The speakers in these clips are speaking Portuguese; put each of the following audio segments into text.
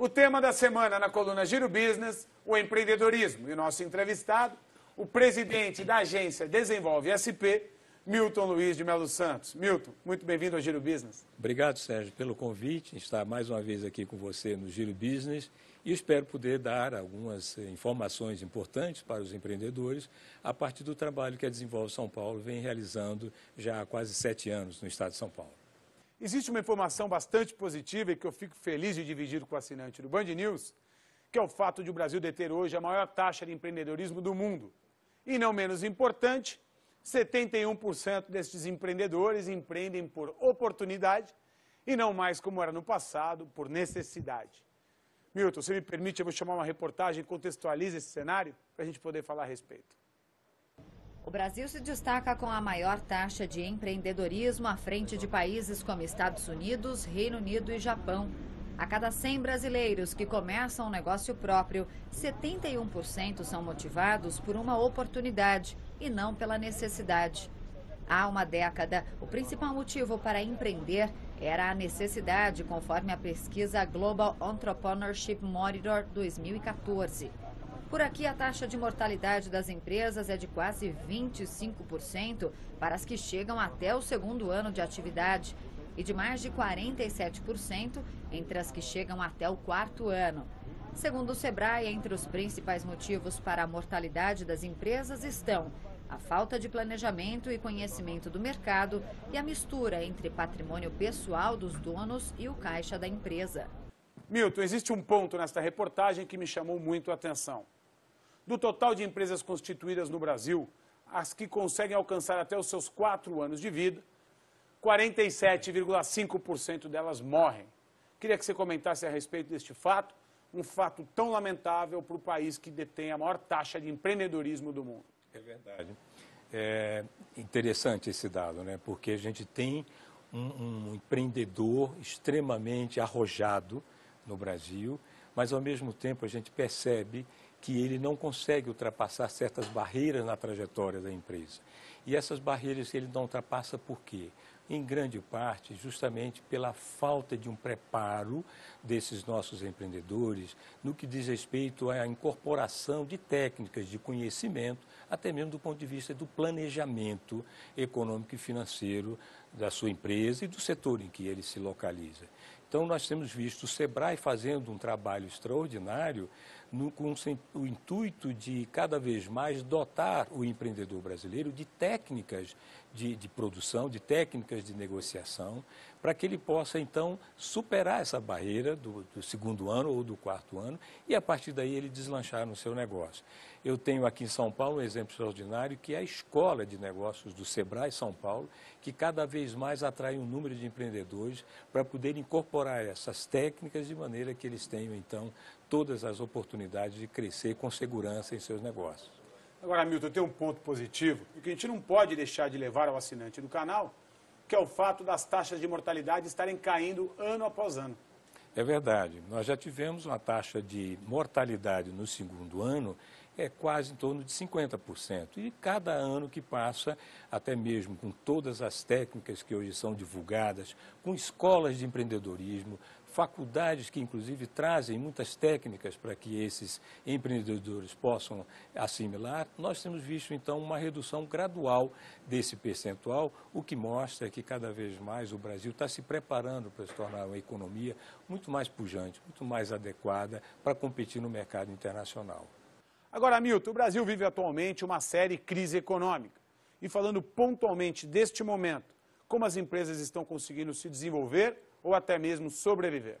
O tema da semana na coluna Giro Business, o empreendedorismo. E o nosso entrevistado, o presidente da agência Desenvolve SP, Milton Luiz de Melo Santos. Milton, muito bem-vindo ao Giro Business. Obrigado, Sérgio, pelo convite, estar mais uma vez aqui com você no Giro Business e espero poder dar algumas informações importantes para os empreendedores a partir do trabalho que a Desenvolve São Paulo vem realizando já há quase sete anos no estado de São Paulo. Existe uma informação bastante positiva e que eu fico feliz de dividir com o assinante do Band News, que é o fato de o Brasil deter hoje a maior taxa de empreendedorismo do mundo. E não menos importante, 71% destes empreendedores empreendem por oportunidade e não mais como era no passado, por necessidade. Milton, se me permite, eu vou chamar uma reportagem que contextualiza esse cenário para a gente poder falar a respeito. O Brasil se destaca com a maior taxa de empreendedorismo à frente de países como Estados Unidos, Reino Unido e Japão. A cada 100 brasileiros que começam um negócio próprio, 71% são motivados por uma oportunidade e não pela necessidade. Há uma década, o principal motivo para empreender era a necessidade, conforme a pesquisa Global Entrepreneurship Monitor 2014. Por aqui, a taxa de mortalidade das empresas é de quase 25% para as que chegam até o segundo ano de atividade e de mais de 47% entre as que chegam até o quarto ano. Segundo o Sebrae, entre os principais motivos para a mortalidade das empresas estão a falta de planejamento e conhecimento do mercado e a mistura entre patrimônio pessoal dos donos e o caixa da empresa. Milton, existe um ponto nesta reportagem que me chamou muito a atenção. Do total de empresas constituídas no Brasil, as que conseguem alcançar até os seus quatro anos de vida, 47,5% delas morrem. Queria que você comentasse a respeito deste fato, um fato tão lamentável para o país que detém a maior taxa de empreendedorismo do mundo. É verdade. É interessante esse dado, né? porque a gente tem um, um empreendedor extremamente arrojado no Brasil, mas ao mesmo tempo a gente percebe que ele não consegue ultrapassar certas barreiras na trajetória da empresa. E essas barreiras ele não ultrapassa por quê? Em grande parte, justamente pela falta de um preparo desses nossos empreendedores no que diz respeito à incorporação de técnicas de conhecimento, até mesmo do ponto de vista do planejamento econômico e financeiro da sua empresa e do setor em que ele se localiza. Então, nós temos visto o SEBRAE fazendo um trabalho extraordinário no, com o intuito de cada vez mais dotar o empreendedor brasileiro de técnicas de, de produção, de técnicas de negociação, para que ele possa então superar essa barreira do, do, segundo ano ou do quarto ano e a partir daí ele deslanchar no seu negócio. Eu tenho aqui em São Paulo um exemplo extraordinário que é a Escola de Negócios do Sebrae São Paulo, que cada vez mais atrai um número de empreendedores para poder incorporar essas técnicas de maneira que eles tenham então todas as oportunidades de crescer com segurança em seus negócios. Agora, Milton, tem um ponto positivo, que a gente não pode deixar de levar ao assinante do canal, que é o fato das taxas de mortalidade estarem caindo ano após ano. É verdade. Nós já tivemos uma taxa de mortalidade no segundo ano é quase em torno de 50%. E cada ano que passa, até mesmo com todas as técnicas que hoje são divulgadas, com escolas de empreendedorismo, faculdades que inclusive trazem muitas técnicas para que esses empreendedores possam assimilar, nós temos visto então uma redução gradual desse percentual, o que mostra que cada vez mais o Brasil está se preparando para se tornar uma economia muito mais pujante, muito mais adequada para competir no mercado internacional. Agora, Milton, o Brasil vive atualmente uma série crise econômica. E falando pontualmente deste momento, como as empresas estão conseguindo se desenvolver ou até mesmo sobreviver?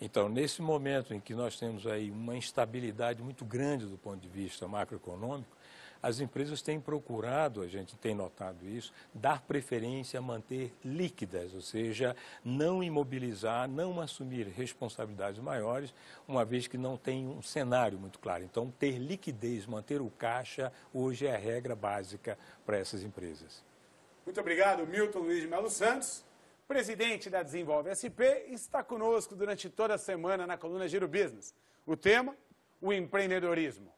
Então, nesse momento em que nós temos aí uma instabilidade muito grande do ponto de vista macroeconômico, as empresas têm procurado, a gente tem notado isso, dar preferência a manter líquidas, ou seja, não imobilizar, não assumir responsabilidades maiores, uma vez que não tem um cenário muito claro. Então, ter liquidez, manter o caixa, hoje é a regra básica para essas empresas. Muito obrigado, Milton Luiz de Melo Santos. Presidente da Desenvolve SP está conosco durante toda a semana na coluna Giro Business. O tema, o empreendedorismo.